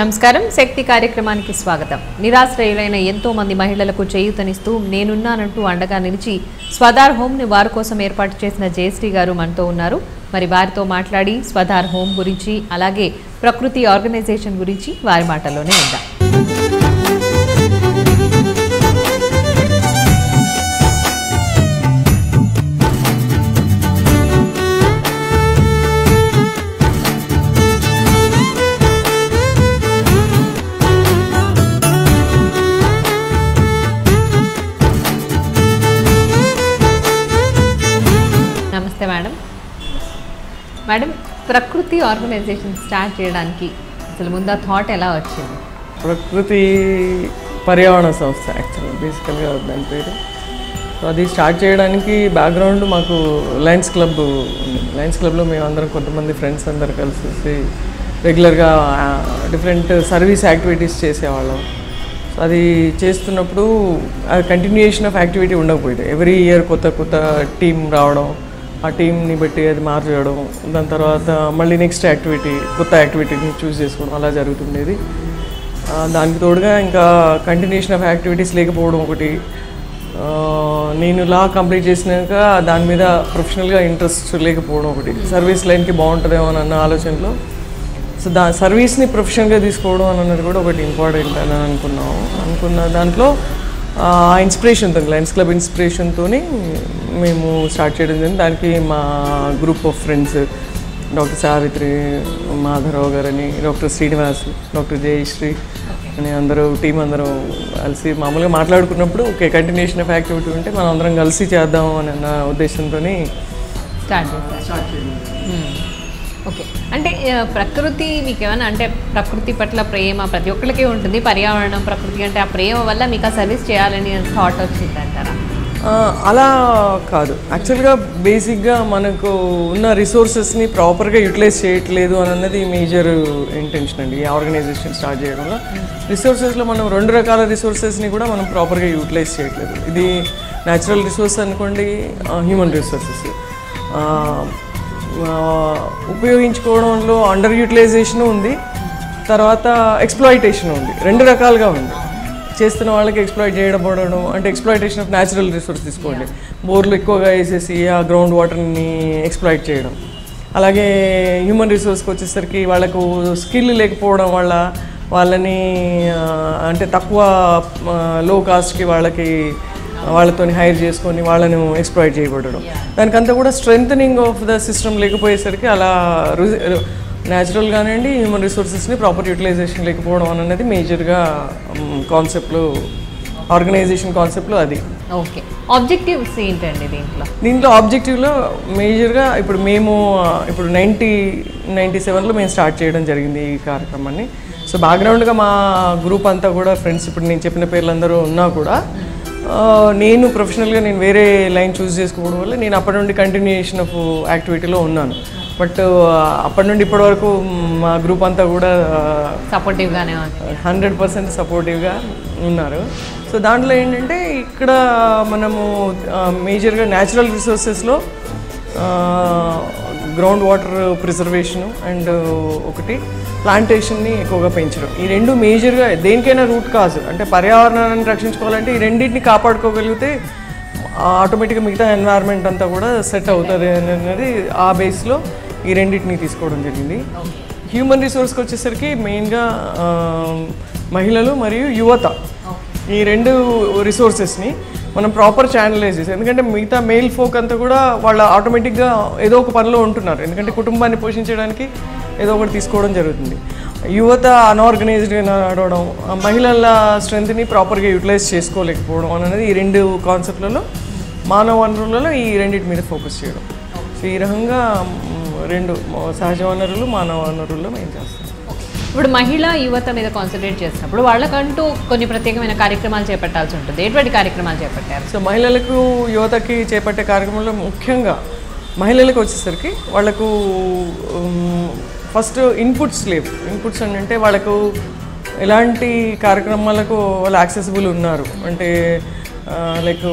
నమస్కారం. శక్తి కార్యక్రమానికి స్వాగతం. నిరాశ్రయులైన ఎంతో మంది మహిళలకు చేయూతనిస్తూ నేనున్నానంటూ అండగా నిలిచి స్వదార్ హోమ్ని వారి కోసం ఏర్పాటు చేసిన జయశ్రీ గారు మనతో ఉన్నారు. మరి వారితో మాట్లాడి స్వదార్ హోమ్ గురించి అలాగే ప్రకృతి ఆర్గనైజేషన్ గురించి వారి మాటల్లోనే ఉందాం నమస్తే madam. Madam Prakruthi organization start చేయడానికి అసలు ముందు ఆ థాట్ ఎలా వచ్చింది? ప్రకృతి పర్యావరణ సంస్థ యాక్చువల్గా బేసికల్గా దాని పేరు. సో అది స్టార్ట్ చేయడానికి బ్యాక్గ్రౌండ్ మాకు లయన్స్ క్లబ్ ఉంది. లయన్స్ క్లబ్లో మేము అందరం కొంతమంది ఫ్రెండ్స్ అందరు కలిసి రెగ్యులర్గా డిఫరెంట్ సర్వీస్ యాక్టివిటీస్ చేసేవాళ్ళం. సో అది చేస్తున్నప్పుడు అది కంటిన్యూయేషన్ ఆఫ్ యాక్టివిటీ ఉండకపోయేది. ఎవ్రీ ఇయర్ కొత్త కొత్త టీం రావడం ఆ టీంని బట్టి అది మార్చడం దాని తర్వాత మళ్ళీ నెక్స్ట్ యాక్టివిటీ కొత్త యాక్టివిటీని చూస్ చేసుకోవడం అలా జరుగుతుండేది. దానికి తోడుగా ఇంకా కంటిన్యూషన్ ఆఫ్ యాక్టివిటీస్ లేకపోవడం ఒకటి. నేను లా కంప్లీట్ చేసినాక దాని మీద ప్రొఫెషనల్గా ఇంట్రెస్ట్ లేకపోవడం ఒకటి. సర్వీస్ లైన్కి బాగుంటుందేమో అన్న ఆలోచనలో. సో దా సర్వీస్ని ప్రొఫెషన్గా తీసుకోవడం అని అన్నది కూడా ఒకటి ఇంపార్టెంట్ అని అనుకున్నాము అనుకున్న దాంట్లో ఇన్స్పిరేషన్తో లయన్స్ క్లబ్ ఇన్స్పిరేషన్తో మేము స్టార్ట్ చేయడం జరిగింది. దానికి మా group of friends doctor Savitri Madhavarao గారని డాక్టర్ శ్రీనివాస్ డాక్టర్ జయశ్రీ అని అందరూ టీం అందరూ కలిసి మామూలుగా మాట్లాడుకున్నప్పుడు ఓకే కంటిన్యూషన్ ఆఫ్ యాక్టివిటీ ఉంటే మనం అందరం కలిసి చేద్దాం అని అన్న ఉద్దేశంతో స్టార్ట్ చేశారు. మ్మ్. ఓకే అంటే ఆ, ప్రకృతి మీకు ఏమైనా అంటే ప్రకృతి పట్ల ప్రేమ ప్రతి ఒక్కరికి ఉంటుంది. పర్యావరణం ప్రకృతి అంటే ఆ ప్రేమ వల్ల మీకు ఆ సర్వీస్ చేయాలని థాట్ వచ్చింది అంటారా అలా కాదు. యాక్చువల్గా బేసిక్గా మనకు ఉన్న రిసోర్సెస్ని ప్రాపర్గా యూటిలైజ్ చేయట్లేదు అని అన్నది మేజర్ ఇంటెన్షన్ అండి. ఈ ఆర్గనైజేషన్ స్టార్ట్ చేయడంలో. రిసోర్సెస్లో మనం రెండు రకాల రిసోర్సెస్ని కూడా మనం ప్రాపర్గా యూటిలైజ్ చేయట్లేదు. ఇది న్యాచురల్ రిసోర్స్ అనుకోండి హ్యూమన్ రిసోర్సెస్ ఉపయోగించుకోవడంలో అండర్ యూటిలైజేషన్ ఉంది. తర్వాత ఎక్స్ప్లాయిటేషన్ ఉంది. రెండు రకాలుగా ఉంది. చేస్తున్న వాళ్ళకి ఎక్స్ప్లాయిట్ చేయడం అంటే ఎక్స్ప్లాయిటేషన్ ఆఫ్ న్యాచురల్ రిసోర్స్ తీసుకోండి. బోర్లు ఎక్కువగా వేసేసి ఆ గ్రౌండ్ వాటర్ని ఎక్స్ప్లాయిట్ చేయడం. అలాగే హ్యూమన్ రిసోర్స్కి వచ్చేసరికి వాళ్ళకు స్కిల్ లేకపోవడం వల్ల వాళ్ళని అంటే తక్కువ లో కాస్ట్కి వాళ్ళకి వాళ్ళతో హైర్ చేసుకొని వాళ్ళను ఎక్స్ప్లాయిట్ చేయబడడం దానికంతా కూడా స్ట్రెంగ్ ఆఫ్ ద సిస్టమ్ లేకపోయేసరికి అలా న్యాచురల్ కానివ్వండి హ్యూమన్ రిసోర్సెస్ని ప్రాపర్ యూటిలైజేషన్ లేకపోవడం అనేది మేజర్గా కాన్సెప్ట్లో ఆర్గనైజేషన్ కాన్సెప్ట్లో అది. ఓకే ఆబ్జెక్టివ్స్ ఏంటండి దీంట్లో? దీంట్లో ఆబ్జెక్టివ్లో మేజర్గా ఇప్పుడు మేము ఇప్పుడు నైంటీ నైంటీ సెవెన్లో మేము స్టార్ట్ చేయడం జరిగింది ఈ కార్యక్రమాన్ని. సో బ్యాక్గ్రౌండ్గా మా గ్రూప్ అంతా కూడా ఫ్రెండ్స్ ఇప్పుడు నేను చెప్పిన పేర్లందరూ ఉన్నా కూడా నేను ప్రొఫెషనల్గా నేను వేరే లైన్ చూస్ చేసుకోవడం వల్ల నేను అప్పటి నుండి కంటిన్యూయేషన్ ఆఫ్ యాక్టివిటీలో ఉన్నాను. బట్ అప్పటి నుండి ఇప్పటి వరకు మా గ్రూప్ అంతా కూడా సపోర్టివ్గానే హండ్రెడ్ పర్సెంట్ సపోర్టివ్గా ఉన్నారు. సో దాంట్లో ఏంటంటే ఇక్కడ మనము మేజర్గా న్యాచురల్ రిసోర్సెస్లో గ్రౌండ్ వాటర్ ప్రిజర్వేషను అండ్ ఒకటి ప్లాంటేషన్ని ఎక్కువగా పెంచడం. ఈ రెండు మేజర్గా దేనికైనా రూట్ కాజ్ అంటే పర్యావరణాన్ని రక్షించుకోవాలంటే ఈ రెండింటిని కాపాడుకోగలిగితే ఆటోమేటిక్గా మిగతా ఎన్వైర్న్మెంట్ అంతా కూడా సెట్ అవుతుంది అనేది ఆ బేస్లో ఈ రెండింటిని తీసుకోవడం జరిగింది. హ్యూమన్ రిసోర్స్కి వచ్చేసరికి మెయిన్గా మహిళలు మరియు యువత ఈ రెండు రిసోర్సెస్ని మనం ప్రాపర్ ఛానలైజ్ చేసి ఎందుకంటే మిగతా మెయిల్ ఫోక్ అంతా కూడా వాళ్ళ ఆటోమేటిక్గా ఏదో ఒక పనిలో ఉంటున్నారు. ఎందుకంటే కుటుంబాన్ని పోషించడానికి ఏదో ఒకటి తీసుకోవడం జరుగుతుంది. యువత అన్ఆర్గనైజ్డ్గా నడవడం మహిళల స్ట్రెంత్ని ప్రాపర్గా యూటిలైజ్ చేసుకోలేకపోవడం అనేది ఈ రెండు కాన్సెప్ట్లలో మానవ వనరులలో ఈ రెండింటి మీద ఫోకస్ చేయడం. సో ఈ రకంగా రెండు సహజ వనరులు మానవ వనరుల్లో మేము చేస్తాం? ఇప్పుడు మహిళా యువత మీద కాన్సన్ట్రేట్ చేసినప్పుడు వాళ్ళకంటూ కొన్ని ప్రత్యేకమైన కార్యక్రమాలు చేపట్టాల్సి ఉంటుంది. ఎటువంటి కార్యక్రమాలు చేపట్టారు? సో మహిళలకు యువతకి చేపట్టే కార్యక్రమంలో ముఖ్యంగా మహిళలకు వచ్చేసరికి వాళ్ళకు ఫస్ట్ ఇన్పుట్స్ లేవు. ఇన్పుట్స్ అంటే వాళ్ళకు ఎలాంటి కార్యక్రమాలకు వాళ్ళు యాక్సెసిబుల్ ఉన్నారు. అంటే లైక్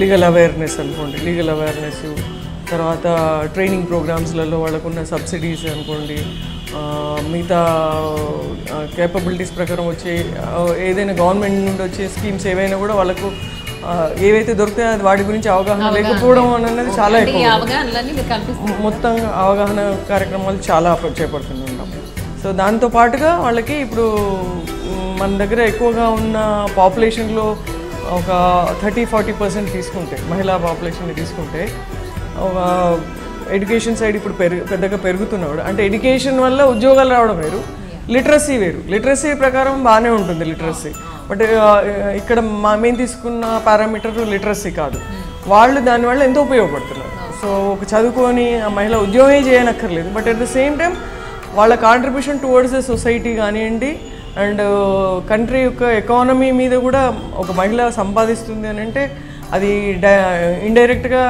లీగల్ అవేర్నెస్ అనుకోండి లీగల్ అవేర్నెస్ తర్వాత ట్రైనింగ్ ప్రోగ్రామ్స్లలో వాళ్ళకున్న సబ్సిడీస్ అనుకోండి మిగతా కేపబిలిటీస్ ప్రకారం వచ్చే ఏదైనా గవర్నమెంట్ నుండి వచ్చే స్కీమ్స్ ఏవైనా కూడా వాళ్ళకు ఏవైతే దొరుకుతాయో అది వాటి గురించి అవగాహన లేకపోవడం అనేది చాలా ఎక్కువ. అవగాహనలన్నీ మీకు కనిపిస్తుంది మొత్తం అవగాహన కార్యక్రమాలు చాలా చేపడుతూ ఉంటాం సో దాంతో పాటుగా వాళ్ళకి ఇప్పుడు మన దగ్గర ఎక్కువగా ఉన్న పాపులేషన్లో ఒక థర్టీ ఫార్టీ పర్సెంట్ తీసుకుంటే మహిళా పాపులేషన్ తీసుకుంటే ఒక ఎడ్యుకేషన్ సైడ్ ఇప్పుడు పెరుగు పెద్దగా పెరుగుతున్నాడు. అంటే ఎడ్యుకేషన్ వల్ల ఉద్యోగాలు రావడం వేరు. లిటరసీ వేరు. లిటరసీ ప్రకారం బాగానే ఉంటుంది లిటరసీ. బట్ ఇక్కడ మా మేము తీసుకున్న పారామీటర్ లిటరసీ కాదు. వాళ్ళు దానివల్ల ఎంతో ఉపయోగపడుతున్నారు. సో ఒక చదువుకొని ఆ మహిళ ఉద్యోగమే చేయనక్కర్లేదు. But at the same time వాళ్ళ కాంట్రిబ్యూషన్ టువర్డ్స్ ద సొసైటీ కానివ్వండి అండ్ కంట్రీ యొక్క ఎకానమీ మీద కూడా ఒక మహిళ సంపాదిస్తుంది అని అంటే అది ఇండైరెక్ట్గా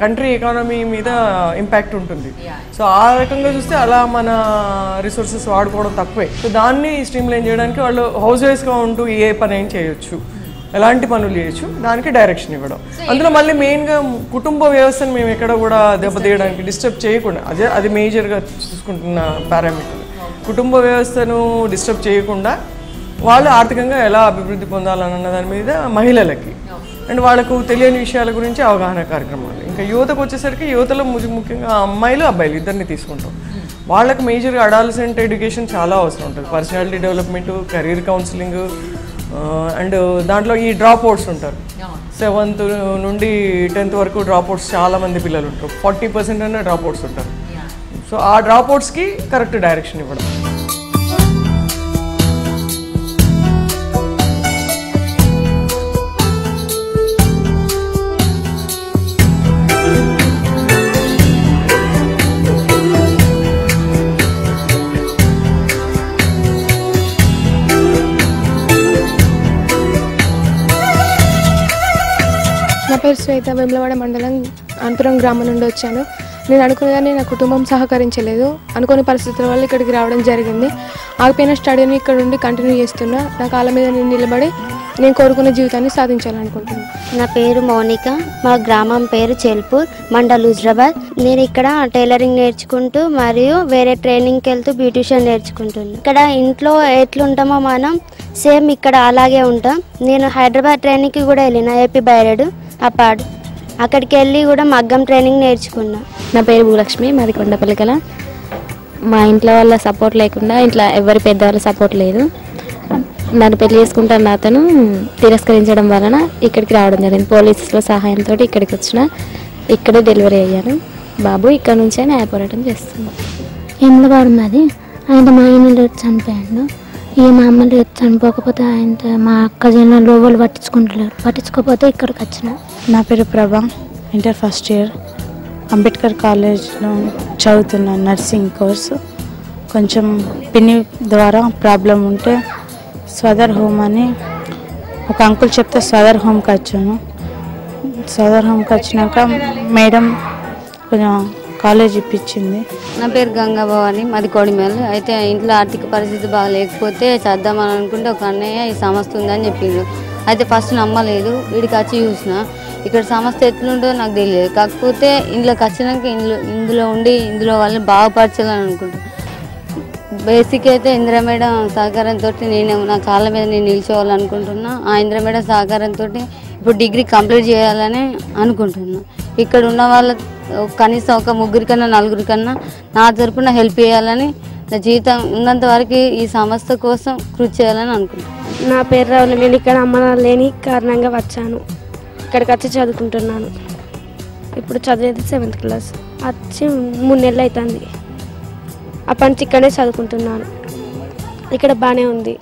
కంట్రీ ఎకానమీ మీద ఇంపాక్ట్ ఉంటుంది. సో ఆ రకంగా చూస్తే అలా మన రిసోర్సెస్ వాడుకోవడం తక్కువే. సో దాన్ని స్ట్రీమ్లైన్ చేయడానికి వాళ్ళు హౌస్ వైస్గా ఉంటూ ఏ పని ఏం చేయొచ్చు ఎలాంటి పనులు చేయొచ్చు దానికి డైరెక్షన్ ఇవ్వడం. అందులో మళ్ళీ మెయిన్గా కుటుంబ వ్యవస్థను మేము ఎక్కడ కూడా దెబ్బతీయడానికి డిస్టర్బ్ చేయకుండా అదే అది మేజర్గా చూసుకుంటున్న పారామీటర్ కుటుంబ వ్యవస్థను డిస్టర్బ్ చేయకుండా వాళ్ళు ఆర్థికంగా ఎలా అభివృద్ధి పొందాలన్న దాని మీద మహిళలకి అండ్ వాళ్ళకు తెలియని విషయాల గురించి అవగాహన కార్యక్రమాలు ఇంకా యువతకు వచ్చేసరికి యువతలో ముఖ్యంగా అమ్మాయిలు అబ్బాయిలు ఇద్దరిని తీసుకుంటాం. వాళ్ళకి మేజర్గా అడాలసెంట్ ఎడ్యుకేషన్ చాలా అవసరం ఉంటుంది. Personality development career counselling and దాంట్లో ఈ డ్రాప్ అవుట్స్ ఉంటారు. సెవెంత్ నుండి టెన్త్ వరకు డ్రాప్ అవుట్స్ చాలా మంది పిల్లలు ఉంటారు. ఫార్టీ పర్సెంట్ అన్న డ్రాప్ అవుట్స్ ఉంటారు. సో ఆ డ్రాప్ అవుట్స్కి కరెక్ట్ డైరెక్షన్ ఇవ్వడం. పేరు శ్వేత వేములవాడ మండలం అనంతపురం గ్రామం నుండి వచ్చాను. నేను అనుకునేదాన్ని నా కుటుంబం సహకరించలేదు. అనుకోని పరిస్థితుల వల్ల ఇక్కడికి రావడం జరిగింది. ఆగిపోయిన స్టడీని ఇక్కడ నుండి కంటిన్యూ చేస్తున్నా. నా కాళ్ళ మీద నేను నిలబడి నేను కోరుకున్న జీవితాన్ని సాధించాలనుకుంటున్నాను నా పేరు మౌనిక. మా గ్రామం పేరు చెల్పూర్ మండల్ హుజరాబాద్. నేను ఇక్కడ టైలరింగ్ నేర్చుకుంటూ మరియు వేరే ట్రైనింగ్కి వెళ్తూ బ్యూటిషియన్ నేర్చుకుంటున్నాను ఇక్కడ ఇంట్లో ఎట్లుంటామో మనం సేమ్ ఇక్కడ అలాగే ఉంటాం. నేను హైదరాబాద్ ట్రైనింగ్కి కూడా వెళ్ళిన ఏపీ బైరెడ్ అపాడ్. అక్కడికి వెళ్ళి కూడా మగ్గం ట్రైనింగ్ నేర్చుకున్నా. నా పేరు భూలక్ష్మి మాది కొండపల్లికల మా ఇంట్లో వాళ్ళ సపోర్ట్ లేకుండా ఇంట్లో ఎవరి పెద్దవాళ్ళ సపోర్ట్ లేదు. నన్ను పెళ్ళి చేసుకుంటాను అతను తిరస్కరించడం వలన ఇక్కడికి రావడం జరిగింది. పోలీసుల సహాయంతో ఇక్కడికి వచ్చిన ఇక్కడే డెలివరీ అయ్యాను. బాబు ఇక్కడ నుంచే న్యాయ పోరాటం చేస్తున్నాను ఎమ్లవాడు మాది ఆయన మా ఆయన చనిపోయాడు. ఏ మా అమ్మ లేదు చనిపోకపోతే ఆయన మా అక్క జన లోపలు పట్టించుకుంటున్నారు పట్టించుకోకపోతే ఇక్కడికి వచ్చిన. నా పేరు ప్రభా. Inter first year. అంబేద్కర్ కాలేజ్లో చదువుతున్నాను నర్సింగ్ కోర్సు. కొంచెం పిన్ని ద్వారా ప్రాబ్లం ఉంటే స్వదర్ హోమ్ అని ఒక అంకుల్ చెప్తే స్వదర్ హోమ్కి వచ్చాను. సదర్ హోమ్కి వచ్చినాక మేడం కొంచెం కాలేజ్ ఇప్పించింది. నా పేరు గంగాభవాని మాది కోడిమేల్. అయితే ఇంట్లో ఆర్థిక పరిస్థితి బాగా లేకపోతే చేద్దామని అనుకుంటే ఒక అన్నయ్య ఈ సంస్థ ఉందని చెప్పిండు. అయితే ఫస్ట్ నమ్మలేదు వీడికి వచ్చి చూసిన. ఇక్కడ సంస్థ ఎట్లుంటుందో నాకు తెలియదు. కాకపోతే ఇంట్లోకి వచ్చినాక ఇందులో ఇందులో ఉండి ఇందులో వాళ్ళని బాగుపరచాలని అనుకుంటున్నాను బేసిక్ అయితే ఇందిర మేడం సహకారంతో నేను నా కాళ్ళ మీద నేను నిల్చోవాలనుకుంటున్నా ఆ ఇందిర మేడం సహకారంతో ఇప్పుడు డిగ్రీ కంప్లీట్ చేయాలని అనుకుంటున్నా. ఇక్కడ ఉన్న వాళ్ళ కనీసం ఒక ముగ్గురికన్నా నలుగురికన్నా నా తరపున హెల్ప్ చేయాలని నా జీవితం ఉన్నంత వరకు ఈ సంస్థ కోసం కృషి చేయాలని అనుకుంటున్నాను. నా పేరు రావులు నేను ఇక్కడ అమ్మ లేని కారణంగా వచ్చాను. ఇక్కడికి వచ్చి చదువుకుంటున్నాను. ఇప్పుడు చదివేది సెవెంత్ క్లాస్ వచ్చి మూడు నెలలు అవుతుంది. అప్పటి నుంచి ఇక్కడే చదువుకుంటున్నాను. ఇక్కడ బాగానే ఉంది.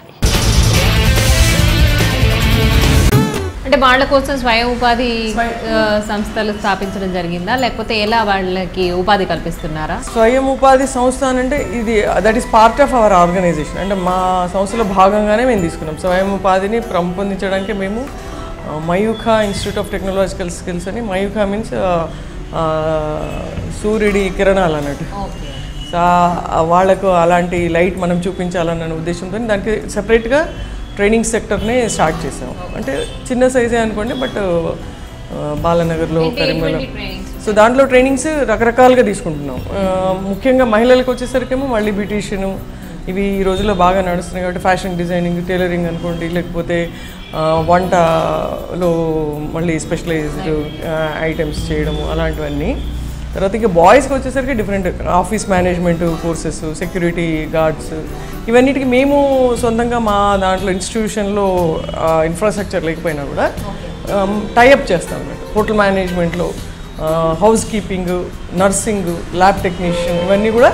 అంటే వాళ్ళ కోసం స్వయం ఉపాధి సంస్థలు స్థాపించడం జరిగిందా? లేకపోతే ఎలా వాళ్ళకి ఉపాధి కల్పిస్తున్నారా? స్వయం ఉపాధి సంస్థ అని అంటే ఇది that is part of our organization అంటే మా సంస్థలో భాగంగానే మేము తీసుకున్నాం. స్వయం ఉపాధిని పెంపొందించడానికి మేము Mayukha institute of technological skills అని మయూఖా మీన్స్ సూర్యుడి కిరణాలు అన్నట్టు. వాళ్ళకు అలాంటి లైట్ మనం చూపించాలన్న ఉద్దేశంతో దానికి సెపరేట్గా ట్రైనింగ్ సెక్టర్ని స్టార్ట్ చేసాం అంటే చిన్న సైజే అనుకోండి బట్ బాలనగర్లో కరీంనగర్ సో దాంట్లో ట్రైనింగ్స్ రకరకాలుగా తీసుకుంటున్నాం. ముఖ్యంగా మహిళలకు వచ్చేసరికేమో మళ్ళీ బ్యూటీషియను ఇవి ఈ రోజుల్లో బాగా నడుస్తున్నాయి కాబట్టి ఫ్యాషన్ డిజైనింగ్ టైలరింగ్ అనుకోండి లేకపోతే వంటలో మళ్ళీ స్పెషలైజ్డ్ ఐటమ్స్ చేయడము అలాంటివన్నీ. తర్వాత ఇంకా బాయ్స్కి వచ్చేసరికి different office management courses security guards ఇవన్నిటికి మేము సొంతంగా మా దాంట్లో ఇన్స్టిట్యూషన్లో ఇన్ఫ్రాస్ట్రక్చర్ లేకపోయినా కూడా టైఅప్ చేస్తాం అన్నట్టు హోటల్ మేనేజ్మెంట్లో house keeping nursing lab technician ఇవన్నీ కూడా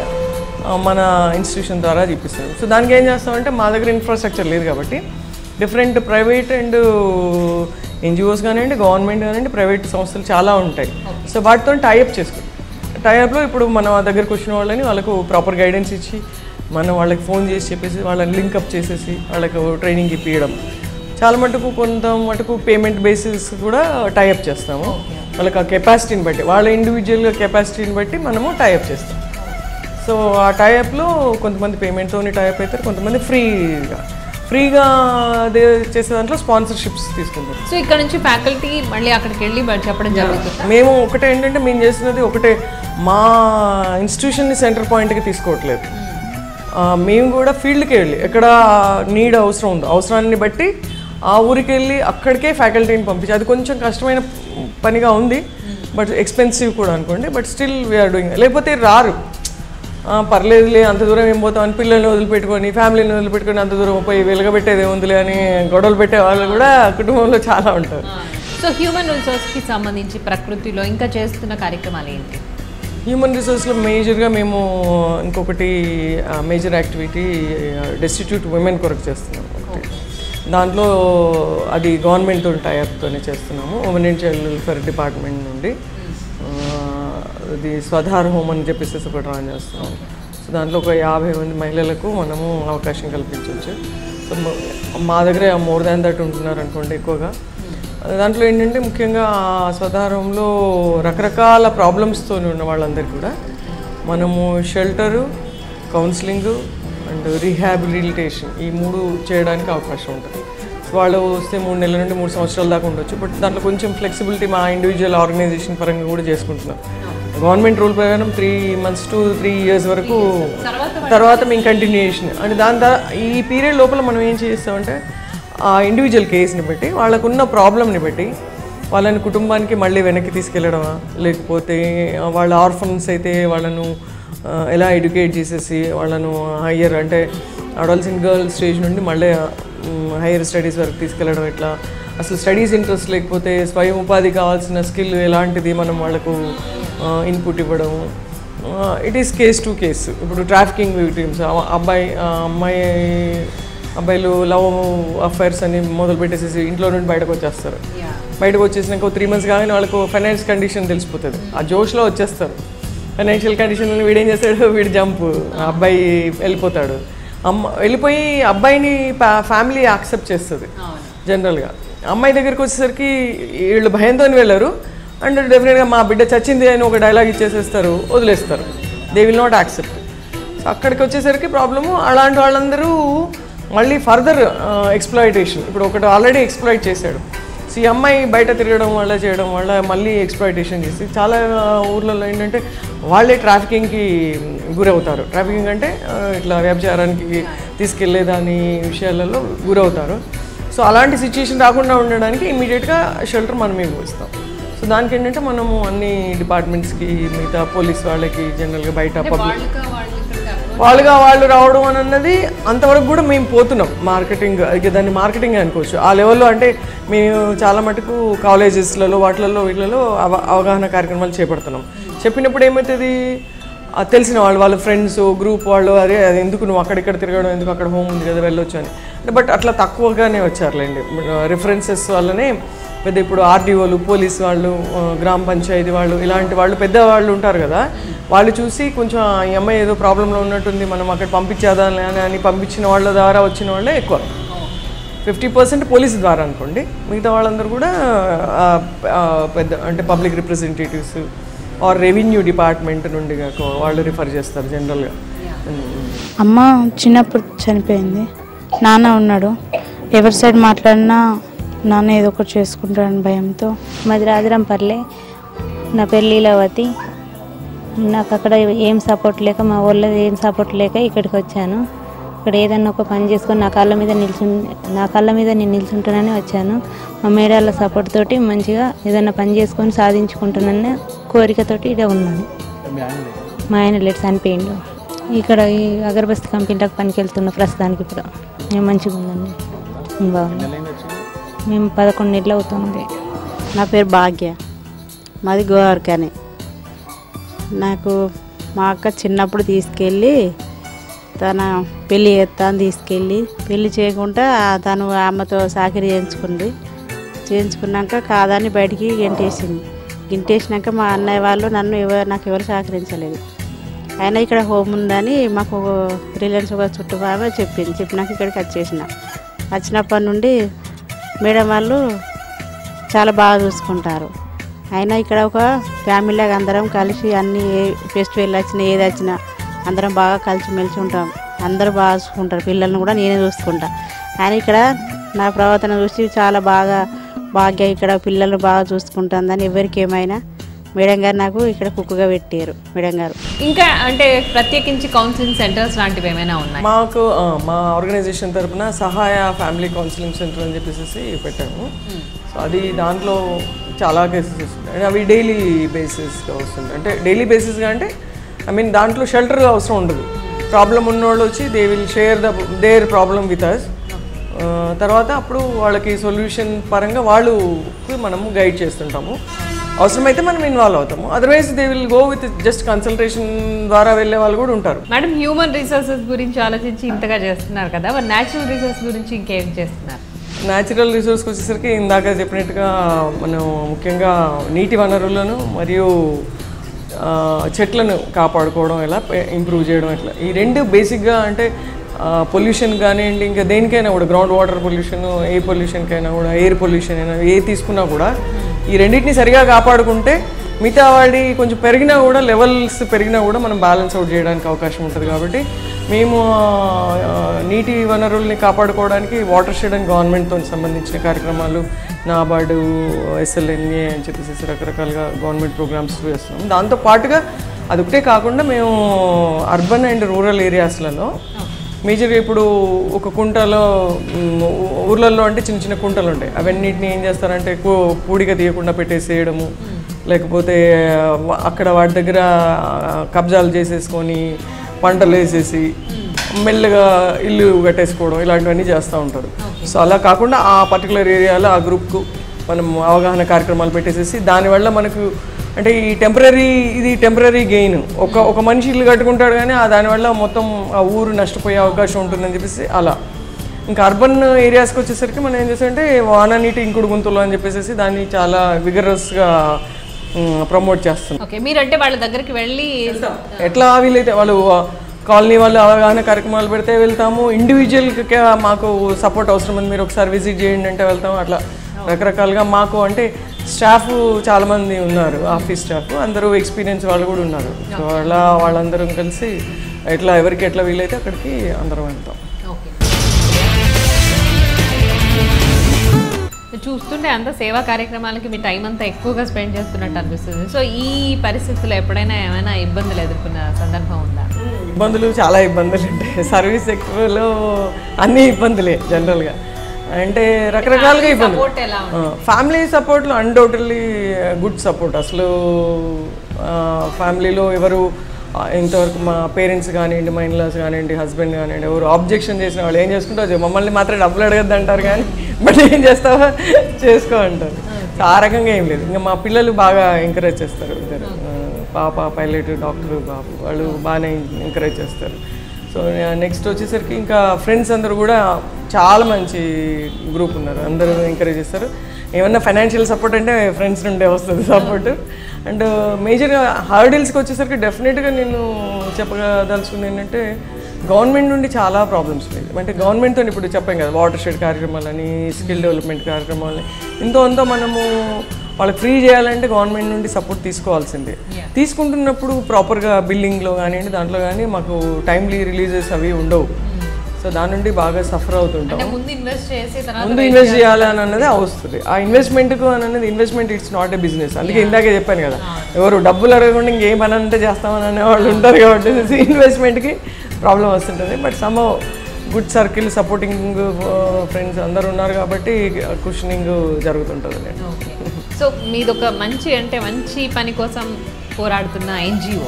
మన ఇన్స్టిట్యూషన్ ద్వారా చూపిస్తాం సో దానికి ఏం చేస్తామంటే మా దగ్గర ఇన్ఫ్రాస్ట్రక్చర్ లేదు కాబట్టి డిఫరెంట్ ప్రైవేట్ అండ్ ఎన్జిఓస్ కానివ్వండి గవర్నమెంట్ కానివ్వండి ప్రైవేట్ సంస్థలు చాలా ఉంటాయి. సో వాటితో టైఅప్ చేసుకుంటాం. టైఅప్లో ఇప్పుడు మన దగ్గరకు వచ్చిన వాళ్ళని వాళ్ళకు ప్రాపర్ గైడెన్స్ ఇచ్చి మనం వాళ్ళకి ఫోన్ చేసి చెప్పేసి వాళ్ళని లింకప్ చేసేసి వాళ్ళకు ట్రైనింగ్ ఇప్పించడం చాలా మటుకు కొంత మటుకు పేమెంట్ బేసిస్ కూడా టైఅప్ చేస్తాము. వాళ్ళకి ఆ కెపాసిటీని బట్టి వాళ్ళ ఇండివిజువల్గా కెపాసిటీని బట్టి మనము టైఅప్ చేస్తాం. సో ఆ టైఅప్లో కొంతమంది పేమెంట్తో టైఅప్ అవుతారు కొంతమంది ఫ్రీగా ఫ్రీగా అదే చేసే దాంట్లో స్పాన్సర్షిప్స్ తీసుకుంటారు. సో ఇక్కడ నుంచి ఫ్యాకల్టీ మళ్ళీ అక్కడికి వెళ్ళి చెప్పడం జరుగుతుంది? మేము ఒకటే ఏంటంటే మేము చేస్తున్నది ఒకటే. మా ఇన్స్టిట్యూషన్ని సెంటర్ పాయింట్కి తీసుకోవట్లేదు. ఆ, మేము కూడా ఫీల్డ్కి వెళ్ళి ఎక్కడ నీడ్ అవసరం ఉందో అవసరాన్ని బట్టి ఆ ఊరికి వెళ్ళి అక్కడికే ఫ్యాకల్టీని పంపించి అది కొంచెం కష్టమైన పనిగా ఉంది బట్ ఎక్స్పెన్సివ్ కూడా అనుకోండి బట్ స్టిల్ వీఆర్ డూయింగ్ లేకపోతే రారు. పర్లేదులే అంత దూరం ఏం పోతాం అని పిల్లల్ని వదిలిపెట్టుకొని ఫ్యామిలీని వదిలిపెట్టుకొని అంత దూరం పోయి వెలగబెట్టేది ఏముందిలే అని గొడవలు పెట్టే వాళ్ళు కూడా కుటుంబంలో చాలా ఉంటారు. సో హ్యూమన్ రిసోర్స్కి సంబంధించి ప్రకృతిలో ఇంకా చేస్తున్న కార్యక్రమాలు ఏంటి? హ్యూమన్ రిసోర్స్లో మేజర్గా మేము ఇంకొకటి మేజర్ యాక్టివిటీ డెస్టిట్యూట్ ఉమెన్ కొరకు చేస్తున్నాం ఒకటి. దాంట్లో అది గవర్నమెంట్ టైప్తోనే చేస్తున్నాము women and child welfare department నుండి. ఇది స్వధార హోమ్ అని చెప్పేసి ఒకటి రన్ చేస్తున్నాం. సో దాంట్లో ఒక యాభై మంది మహిళలకు మనము అవకాశం కల్పించవచ్చు. సో మా దగ్గర మోర్ దాన్ దట్ ఉంటున్నారు అనుకోండి ఎక్కువగా. దాంట్లో ఏంటంటే ముఖ్యంగా ఆ స్వధారంలో రకరకాల ప్రాబ్లమ్స్తో ఉన్న వాళ్ళందరికీ కూడా మనము షెల్టరు కౌన్సిలింగ్ అండ్ రీహాబిలిటేషన్ ఈ మూడు చేయడానికి అవకాశం ఉంటుంది. సో వాళ్ళు వస్తే మూడు నెలల నుండి మూడు సంవత్సరాల దాకా ఉండొచ్చు. బట్ దాంట్లో కొంచెం ఫ్లెక్సిబిలిటీ మా ఇండివిజువల్ ఆర్గనైజేషన్ పరంగా కూడా చేసుకుంటున్నాం. గవర్నమెంట్ రూల్ ప్రకారం three months to three years వరకు తర్వాత మేము కంటిన్యూషన్ అంటే దాని ద్వారా ఈ పీరియడ్ లోపల మనం ఏం చేస్తామంటే ఆ ఇండివిజువల్ కేసుని బట్టి వాళ్ళకున్న ప్రాబ్లమ్ని బట్టి వాళ్ళని కుటుంబానికి మళ్ళీ వెనక్కి తీసుకెళ్ళడమా? లేకపోతే వాళ్ళ ఆర్ఫన్స్ అయితే వాళ్ళను ఎలా ఎడ్యుకేట్ చేసేసి వాళ్ళను హయ్యర్ అంటే అడల్సెంట్ గర్ల్ స్టేజ్ నుండి మళ్ళీ హైయర్ స్టడీస్ వరకు తీసుకెళ్ళడం ఎట్లా? అసలు స్టడీస్ ఇంట్రెస్ట్ లేకపోతే స్వయం ఉపాధి కావాల్సిన స్కిల్ ఎలాంటిది మనం వాళ్ళకు ఇన్పుట్ ఇవ్వడం? It is case to case ఇప్పుడు ట్రాఫికింగ్ విక్టిమ్స్ అబ్బాయి అమ్మాయి అబ్బాయిలు లవ్ అఫైర్స్ అని మొదలు పెట్టేసేసి ఇంట్లో నుండి బయటకు వచ్చేస్తారు. బయటకు వచ్చేసినాక త్రీ మంత్స్ కాగానే వాళ్ళకు ఫైనాన్స్ కండిషన్ తెలిసిపోతుంది. ఆ జోష్లో వచ్చేస్తారు. ఫైనాన్షియల్ కండిషన్ వీడేం చేస్తాడు? వీడు జంప్ అబ్బాయి వెళ్ళిపోతాడు. అమ్మ వెళ్ళిపోయి అబ్బాయిని ఫ్యామిలీ యాక్సెప్ట్ చేస్తుంది. జనరల్గా అమ్మాయి దగ్గరికి వచ్చేసరికి వీళ్ళు భయంతో వెళ్ళరు. అండ్ డెఫినెట్గా మా బిడ్డ చచ్చింది అని ఒక డైలాగ్ ఇచ్చేసేస్తారు వదిలేస్తారు. They will not accept so అక్కడికి వచ్చేసరికి ప్రాబ్లము అలాంటి వాళ్ళందరూ మళ్ళీ ఫర్దర్ ఎక్స్ప్లాయిటేషన్ ఇప్పుడు ఒకటి ఆల్రెడీ ఎక్స్ప్లాయిట్ చేశాడు. సో ఈ అమ్మాయి బయట తిరగడం వల్ల చేయడం వల్ల మళ్ళీ ఎక్స్ప్లాయిటేషన్ చేసి చాలా ఊర్లలో ఏంటంటే వాళ్ళే ట్రాఫికింగ్కి గురవుతారు. ట్రాఫికింగ్ అంటే ఇట్లా వ్యభిచారానికి తీసుకెళ్ళే దాని విషయాలలో గురవుతారు. సో అలాంటి సిచ్యుయేషన్ రాకుండా ఉండడానికి ఇమీడియట్గా షెల్టర్ మనం ఇస్తాం సో దానికి ఏంటంటే మనము అన్ని డిపార్ట్మెంట్స్కి మిగతా పోలీస్ వాళ్ళకి జనరల్గా బయట పబ్లిక్ వాళ్ళుగా వాళ్ళు రావడం అని అన్నది అంతవరకు కూడా మేము పోతున్నాం. మార్కెటింగ్ దాన్ని మార్కెటింగ్ అనుకోవచ్చు. ఆ లెవెల్లో అంటే మేము చాలా మటుకు కాలేజెస్లలో వాటిలలో వీటిలలో అవ అవగాహన కార్యక్రమాలు చేపడుతున్నాం. చెప్పినప్పుడు ఏమవుతుంది తెలిసిన వాళ్ళు వాళ్ళ ఫ్రెండ్స్ గ్రూప్ వాళ్ళు అదే అది ఎందుకు నువ్వు అక్కడిక్కడ తిరగడం ఎందుకు అక్కడ హోమ్ ఉంది కదా వెళ్ళొచ్చు అని. బట్ అట్లా తక్కువగానే వచ్చారులేండి. రిఫరెన్సెస్ వల్లనే పెద్ద ఇప్పుడు ఆర్డీఓలు పోలీస్ వాళ్ళు గ్రామ పంచాయతీ వాళ్ళు ఇలాంటి వాళ్ళు పెద్ద వాళ్ళు ఉంటారు కదా. వాళ్ళు చూసి కొంచెం ఈ అమ్మాయి ఏదో ప్రాబ్లంలో ఉన్నట్టుంది మనం అక్కడ పంపించేదా అని పంపించిన వాళ్ళ ద్వారా వచ్చిన వాళ్ళే ఎక్కువ. ఫిఫ్టీ పర్సెంట్ పోలీస్ ద్వారా అనుకోండి. మిగతా వాళ్ళందరూ కూడా పెద్ద అంటే public representatives or revenue department నుండి కాక వాళ్ళు రిఫర్ చేస్తారు జనరల్గా. అమ్మ చిన్నప్పుడు చనిపోయింది. నాన్న ఉన్నాడు. ఎవరి సైడ్ మాట్లాడినా నాన్న ఏదో ఒకటి చేసుకుంటాడని భయంతో. మాది రాజరాంపల్లె. నా పేరు లీలావతి. నాకు అక్కడ ఏం సపోర్ట్ లేక మా వాళ్ళది ఏం సపోర్ట్ లేక ఇక్కడికి వచ్చాను. ఇక్కడ ఏదన్నా ఒక పని చేసుకొని నా కాళ్ళ మీద నిల్చు నా కాళ్ళ మీద నేను నిల్చుంటానని వచ్చాను. మా మేడాల సపోర్ట్ తోటి మంచిగా ఏదన్నా పని చేసుకొని సాధించుకుంటానన్న కోరికతోటి ఇక్కడ ఉన్నాను. మా ఆయన లేట్ చనిపోయిండు. ఇక్కడ ఈ అగరబస్తి కంపెనీలకు పనికి వెళ్తున్న ప్రస్తుతానికి ఇప్పుడు. మేము మంచిగా ఉందండి బాగుంది మేము పదకొండు నెలలు అవుతుంది. నా పేరు భాగ్య. మాది గోవర్కని నాకు మా అక్క చిన్నప్పుడు తీసుకెళ్ళి తన పెళ్ళి చేస్తాను తీసుకెళ్ళి పెళ్ళి చేయకుండా తను అమ్మతో సాకిరి చేయించుకుంది. చేయించుకున్నాక కాదని బయటికి గెంటేసింది. గెంటేసినాక మా అన్నయ్య వాళ్ళు నన్ను ఎవరు నాకు ఎవరు సహకరించలేదు. అయినా ఇక్కడ హోమ్ ఉందని మాకు రిలయన్స్ ఒక చుట్టుపక్కల చెప్పింది. చెప్పినాక ఇక్కడికి వచ్చేసిన. వచ్చినప్పటి నుండి మేడం వాళ్ళు చాలా బాగా చూసుకుంటారు. అయినా ఇక్కడ ఒక ఫ్యామిలీగా అందరం కలిసి అన్ని ఏ- ఫెస్టివల్ వచ్చినా ఏది వచ్చినా అందరం బాగా కలిసిమెలిసి ఉంటాం. అందరూ బాగా చూసుకుంటారు. పిల్లల్ని కూడా నేనే చూసుకుంటా. ఆయన ఇక్కడ నా ప్రవర్తన చూసి చాలా బాగా భాగ్య ఇక్కడ పిల్లల్ని బాగా చూసుకుంటుందని ఎవరికి ఏమైనా మేడం గారు నాకు ఇక్కడ కుక్కుగా పెట్టారు. మేడం గారు. ఇంకా అంటే ప్రత్యేకించి కౌన్సిలింగ్ సెంటర్స్ లాంటివి ఏమైనా ఉన్నాయి? మాకు మా ఆర్గనైజేషన్ తరఫున సహాయ ఫ్యామిలీ కౌన్సిలింగ్ సెంటర్ అని చెప్పేసి పెట్టాము. సో అది దాంట్లో చాలా కేసెస్ వస్తుంటాయి. అవి డైలీ బేసిస్గా వస్తుంది అంటే డైలీ బేసిస్గా అంటే ఐ మీన్ దాంట్లో షెల్టర్ అవసరం ఉండదు. ప్రాబ్లం ఉన్నోళ్ళు వచ్చి they will share the their problem with us తర్వాత అప్పుడు వాళ్ళకి సొల్యూషన్ పరంగా వాళ్ళు మనము గైడ్ చేస్తుంటాము. అవసరమైతే మనం ఇన్వాల్వ్ అవుతాము. Otherwise they will go with just consultation ద్వారా వెళ్ళే వాళ్ళు కూడా ఉంటారు. మేడం హ్యూమన్ రిసోర్సెస్ గురించి ఆలోచించి ఇంతగా చేస్తున్నారు కదా మరి న్యాచురల్ రిసోర్స్ గురించి ఇంకేం చేస్తున్నారు? న్యాచురల్ రిసోర్స్కి వచ్చేసరికి ఇందాక చెప్పినట్టుగా మనం ముఖ్యంగా నీటి వనరులను మరియు చెట్లను కాపాడుకోవడం ఎలా ఇంప్రూవ్ చేయడం ఎట్లా ఈ రెండు బేసిక్గా అంటే పొల్యూషన్ కానివ్వండి ఇంకా దేనికైనా కూడా గ్రౌండ్ వాటర్ పొల్యూషన్ ఏ పొల్యూషన్కైనా కూడా ఎయిర్ పొల్యూషన్ అయినా ఏ తీసుకున్నా కూడా ఈ రెండింటిని సరిగా కాపాడుకుంటే మిగతా వాడి కొంచెం పెరిగినా కూడా లెవెల్స్ పెరిగినా కూడా మనం బ్యాలెన్స్ అవుట్ చేయడానికి అవకాశం ఉంటుంది కాబట్టి మేము నీటి వనరుల్ని కాపాడుకోవడానికి వాటర్ షెడ్ అండ్ గవర్నమెంట్తో సంబంధించిన కార్యక్రమాలు నాబార్డు ఎస్ఎల్ఎన్ఏ అని చెప్పేసి రకరకాలుగా గవర్నమెంట్ ప్రోగ్రామ్స్ చేస్తున్నాం. దాంతో పాటుగా అదొకటే కాకుండా మేము అర్బన్ అండ్ రూరల్ ఏరియాస్లలో మేజర్గా ఇప్పుడు ఒక కుంటలో ఊర్లలో అంటే చిన్న చిన్న కుంటలు ఉంటాయి. అవన్నిటిని ఏం చేస్తారంటే ఎక్కువ పూడిగా తీయకుండా పెట్టేసేయడము. లేకపోతే అక్కడ వాటి దగ్గర కబ్జాలు చేసేసుకొని పంటలు వేసేసి మెల్లగా ఇల్లు కట్టేసుకోవడం ఇలాంటివన్నీ చేస్తూ ఉంటారు. సో అలా కాకుండా ఆ పర్టికులర్ ఏరియాలో ఆ గ్రూప్కు మనం అవగాహన కార్యక్రమాలు పెట్టేసేసి దానివల్ల మనకు అంటే ఈ టెంపరీ ఇది టెంపరీ గెయిన్ ఒక ఒక మనిషి ఇల్లు కట్టుకుంటాడు కానీ ఆ దానివల్ల మొత్తం ఆ ఊరు నష్టపోయే అవకాశం ఉంటుందని చెప్పేసి అలా. ఇంకా అర్బన్ ఏరియాస్కి వచ్చేసరికి మనం ఏం చేస్తామంటే వాన నీటి ఇంకుడు గుంతలు అని చెప్పేసి దాన్ని చాలా విగరస్గా ప్రమోట్ చేస్తున్నాం. ఓకే మీరంటే వాళ్ళ దగ్గరికి వెళ్ళి ఎట్లా వీలైతే వాళ్ళు కాలనీ వాళ్ళు అవగాహన కార్యక్రమాలు పెడితే వెళ్తాము. ఇండివిజువల్కి మాకు సపోర్ట్ అవసరం ఉంది మీరు ఒకసారి విజిట్ చేయండి అంటే వెళ్తాము అట్లా రకరకాలుగా మాకు అంటే స్టాఫ్ చాలామంది ఉన్నారు ఆఫీస్ స్టాఫ్. అందరూ ఎక్స్పీరియన్స్ వాళ్ళు కూడా ఉన్నారు. సో అలా వాళ్ళందరం కలిసి ఎట్లా ఎవరికి ఎట్లా వీలైతే అక్కడికి అందరం వెళ్తాం. చూస్తుంటే అంత సేవా కార్యక్రమాలకి మీ టైం అంతా ఎక్కువగా స్పెండ్ చేస్తున్నట్టు అనిపిస్తుంది. సో ఈ పరిస్థితుల్లో ఎప్పుడైనా ఏమైనా ఇబ్బందులు ఎదుర్కొన్న సందర్భం ఉందా? ఇబ్బందులు చాలా ఇబ్బందులు ఉంటాయి. సర్వీస్ సెక్టర్లో అన్ని ఇబ్బందులే జనరల్గా అంటే రకరకాలుగా ఉంది ఫ్యామిలీ సపోర్ట్లో అన్డౌటెడ్లీ గుడ్ సపోర్ట్ అసలు ఫ్యామిలీలో ఎవరు ఇంతవరకు మా పేరెంట్స్ కానివ్వండి మా ఇన్లాస్ కానివ్వండి హస్బెండ్ కానివ్వండి ఎవరు ఆబ్జెక్షన్ చేసిన వాళ్ళు ఏం చేసుకుంటారు మమ్మల్ని మాత్రం డబ్బులు అడగద్దు అంటారు కానీ బట్ ఏం చేస్తావా? చేసుకో అంటారు. ఆ రకంగా ఏం లేదు. ఇంకా మా పిల్లలు బాగా ఎంకరేజ్ చేస్తారు ఇద్దరు. పాప పైలట్ డాక్టర్ బాబు వాళ్ళు బాగానే ఎంకరేజ్ చేస్తారు. సో నెక్స్ట్ వచ్చేసరికి ఇంకా ఫ్రెండ్స్ అందరూ కూడా చాలా మంచి గ్రూప్ ఉన్నారు. అందరూ ఎంకరేజ్ చేస్తారు. ఏమన్నా ఫైనాన్షియల్ సపోర్ట్ అంటే ఫ్రెండ్స్ నుండే వస్తుంది సపోర్ట్ అండ్ మేజర్గా హర్డిల్స్కి వచ్చేసరికి డెఫినెట్గా నేను చెప్పదలుచుకుంది ఏంటంటే గవర్నమెంట్ నుండి చాలా ప్రాబ్లమ్స్ ఉన్నాయి. అంటే గవర్నమెంట్తో ఇప్పుడు చెప్పాం కదా వాటర్ షెడ్ కార్యక్రమాలని స్కిల్ డెవలప్మెంట్ కార్యక్రమాలని. ఇంతో అంతా మనము వాళ్ళకి ఫ్రీ చేయాలంటే గవర్నమెంట్ నుండి సపోర్ట్ తీసుకోవాల్సిందే. తీసుకుంటున్నప్పుడు ప్రాపర్గా బిల్లింగ్లో కానివ్వండి దాంట్లో కానీ మాకు టైమ్లీ రిలీజెస్ అవి ఉండవు. సో దాని నుండి బాగా సఫర్ అవుతుంటాం. ముందు ఇన్వెస్ట్ చేయాలి. అని అన్నది వస్తుంది ఆ ఇన్వెస్ట్మెంట్కు అని అనేది investment it's not a business అందుకే ఇందాకే చెప్పాను కదా ఎవరు డబ్బులు అడగకుండా ఇంకేం పని అంటే చేస్తామని అనే వాళ్ళు ఉంటారు కాబట్టి ఇన్వెస్ట్మెంట్కి ప్రాబ్లం వస్తుంటుంది. But some good circle supporting friends అందరు ఉన్నారు కాబట్టి కుషనింగ్ జరుగుతుంటుంది. సో మీదొక మంచి అంటే మంచి పని కోసం పోరాడుతున్న ఎన్జిఓ.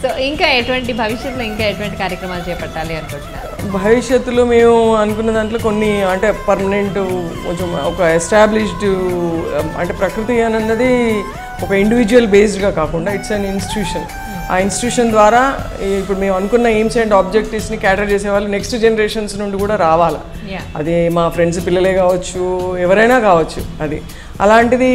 సో ఇంకా ఎటువంటి భవిష్యత్తులో ఇంకా ఎటువంటి కార్యక్రమాలు చేపట్టాలి అనుకుంటున్నారు? భవిష్యత్తులో మేము అనుకున్న దాంట్లో కొన్ని అంటే పర్మనెంట్ కొంచెం ఒక ఎస్టాబ్లిష్డ్ అంటే ప్రకృతి అని అన్నది ఒక ఇండివిజువల్ బేస్డ్గా కాకుండా ఇట్స్ అన్ ఇన్స్టిట్యూషన్ ఆ ఇన్స్టిట్యూషన్ ద్వారా ఇప్పుడు మేము అనుకున్న ఎయిమ్స్ అండ్ ఆబ్జెక్టివ్స్ని క్యాటర్ చేసే వాళ్ళు నెక్స్ట్ జనరేషన్స్ నుండి కూడా రావాలి. అది మా ఫ్రెండ్స్ పిల్లలే కావచ్చు ఎవరైనా కావచ్చు అది. అలాంటిది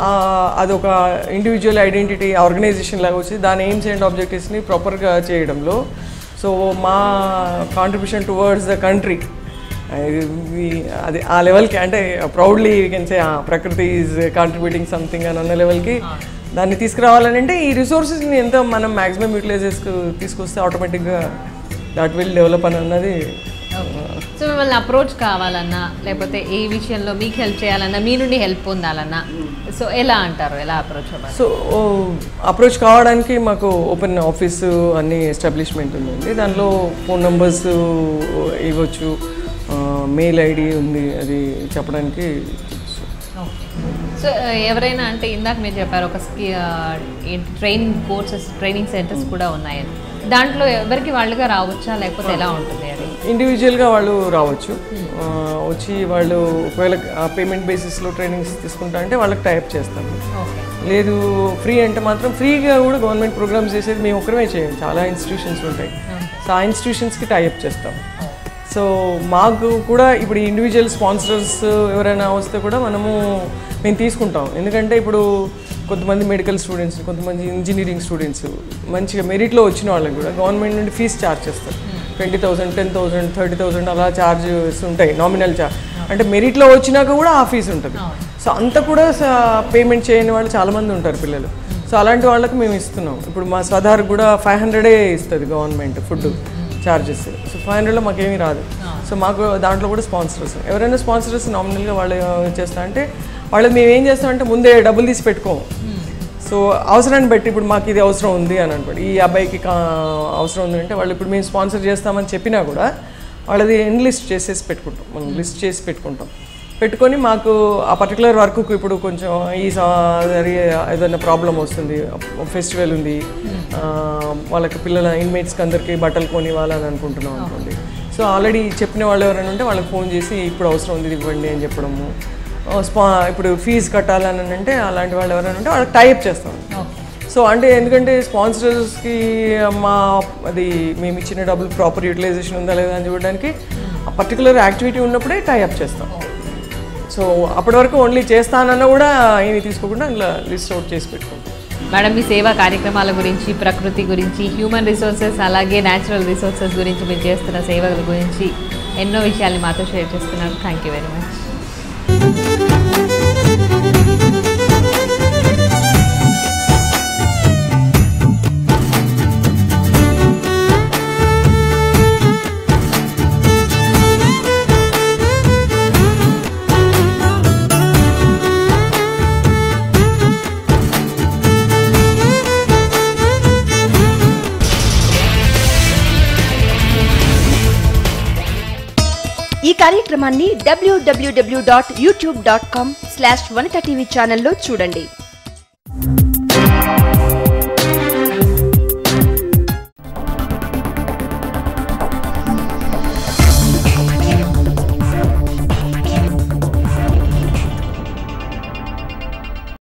ఆ, అదొక ఇండివిజువల్ ఐడెంటిటీ ఆర్గనైజేషన్ లాగా వచ్చి దాని ఎయిమ్స్ అండ్ ఆబ్జెక్టివ్స్ని ప్రాపర్గా చేయడంలో. సో మా కాంట్రిబ్యూషన్ టువర్డ్స్ ద కంట్రీ అది ఆ లెవెల్కి అంటే ప్రౌడ్లీ కెన్ సే ప్రకృతి ఈజ్ కాంట్రిబ్యూటింగ్ సంథింగ్ అని అన్న లెవెల్కి దాన్ని తీసుకురావాలని అంటే ఈ రిసోర్సెస్ని ఎంత మనం మ్యాక్సిమం యూటిలైజ్ చేసుకు తీసుకొస్తే ఆటోమేటిక్గా దట్ విల్ డెవలప్ అని అన్నది సో మిమ్మల్ని అప్రోచ్ కావాలన్నా లేకపోతే ఏ విషయంలో మీకు హెల్ప్ చేయాలన్నా మీ నుండి హెల్ప్ పొందాలన్నా సో ఎలా అంటారు? ఎలా అప్రోచ్ అవ్వాలి? సో అప్రోచ్ కావడానికి మాకు ఓపెన్ ఆఫీసు అన్ని ఎస్టాబ్లిష్మెంట్ ఉందండి. దానిలో ఫోన్ నెంబర్స్ ఇవ్వచ్చు. మెయిల్ ఐడి ఉంది అది చెప్పడానికి సో ఎవరైనా అంటే ఇందాక మీరు చెప్పారు ఒక ski training courses training centres కూడా ఉన్నాయని దాంట్లో ఎవరికి వాళ్ళుగా రావచ్చా? లేకపోతే ఎలా ఉంటుంది అది? ఇండివిజువల్గా వాళ్ళు రావచ్చు. ఆ, వచ్చి వాళ్ళు ఒకవేళ పేమెంట్ బేసిస్లో ట్రైనింగ్స్ తీసుకుంటా అంటే వాళ్ళకి టైప్ చేస్తాము. లేదు ఫ్రీ అంటే మాత్రం ఫ్రీగా కూడా గవర్నమెంట్ ప్రోగ్రామ్స్ చేసేది మేము ఒకరమే చేయం. చాలా ఇన్స్టిట్యూషన్స్ ఉంటాయి. సో ఆ ఇన్స్టిట్యూషన్స్కి టైప్ చేస్తాం సో మాకు కూడా ఇప్పుడు ఇండివిజువల్ స్పాన్సర్స్ ఎవరైనా వస్తే కూడా మనము మేము తీసుకుంటాం. ఎందుకంటే ఇప్పుడు కొంతమంది మెడికల్ స్టూడెంట్స్ కొంతమంది ఇంజనీరింగ్ స్టూడెంట్స్ మంచిగా మెరిట్లో వచ్చిన వాళ్ళకి కూడా గవర్నమెంట్ నుండి ఫీజు ఛార్జ్ చేస్తారు. Twenty thousand ten thousand thirty thousand అలా ఛార్జెస్ ఉంటాయి నామినల్ ఛార్జ్ అంటే మెరిట్లో వచ్చినాక కూడా ఆ ఫీజు ఉంటుంది. సో అంత కూడా పేమెంట్ చేయని వాళ్ళు చాలామంది ఉంటారు పిల్లలు. సో అలాంటి వాళ్ళకి మేము ఇస్తున్నాం. ఇప్పుడు మా స్వధార్ కూడా ఫైవ్ హండ్రెడే ఇస్తుంది government food charges so five హండ్రెడ్లో మాకేమీ రాదు. సో మాకు దాంట్లో కూడా స్పాన్సర్స్ ఎవరైనా స్పాన్సర్స్ నామినల్గా వాళ్ళు చేస్తా అంటే వాళ్ళకి మేము ఏం చేస్తామంటే ముందే డబ్బులు తీసి పెట్టుకోము సో అవసరాన్ని బట్టి ఇప్పుడు మాకు ఇది అవసరం ఉంది అని అనుకోండి. ఈ అబ్బాయికి అవసరం ఉంది అంటే వాళ్ళు ఇప్పుడు మేము స్పాన్సర్ చేస్తామని చెప్పినా కూడా వాళ్ళది లిస్ట్ చేసేసి పెట్టుకుంటాం. మనం లిస్ట్ చేసి పెట్టుకుంటాం. పెట్టుకొని మాకు ఆ పర్టికులర్ వర్క్కు ఇప్పుడు కొంచెం ఈ ఏదైనా ప్రాబ్లం వస్తుంది ఫెస్టివల్ ఉంది ఆ, వాళ్ళకి పిల్లల ఇన్మేట్స్కి అందరికీ బట్టలు కొని ఇవ్వాలని అనుకుంటున్నాం అనుకోండి. సో ఆల్రెడీ చెప్పిన వాళ్ళు ఎవరైనా ఉంటే వాళ్ళకి ఫోన్ చేసి ఇప్పుడు అవసరం ఉంది ఇవ్వండి అని చెప్పడము. స్పా ఇప్పుడు ఫీజు కట్టాలని అంటే అలాంటి వాళ్ళు ఎవరైనా ఉంటే వాళ్ళకి టైప్ చేస్తాం. సో అంటే ఎందుకంటే స్పాన్సర్స్కి మా అది మేము ఇచ్చిన డబ్బులు ప్రాపర్ యూటిలైజేషన్ ఉందా లేదా అని చూడడానికి ఆ పర్టికులర్ యాక్టివిటీ ఉన్నప్పుడే టైఅప్ చేస్తాం. సో అప్పటి వరకు ఓన్లీ చేస్తానన్నా కూడా ఏమి తీసుకోకుండా ఇలా లిస్ట్ అవుట్ చేసి పెట్టుకుంటాం. మేడం మీ సేవా కార్యక్రమాల గురించి ప్రకృతి గురించి హ్యూమన్ రిసోర్సెస్ అలాగే న్యాచురల్ రిసోర్సెస్ గురించి మీరు చేస్తున్న సేవల గురించి ఎన్నో విషయాల్ని మాతో షేర్ చేస్తున్నారు. థ్యాంక్ యూ వెరీ మచ్ కార్యక్రమాన్ని WWW dot YouTube dot com slash Vanitha TV ఛానల్లో చూడండి.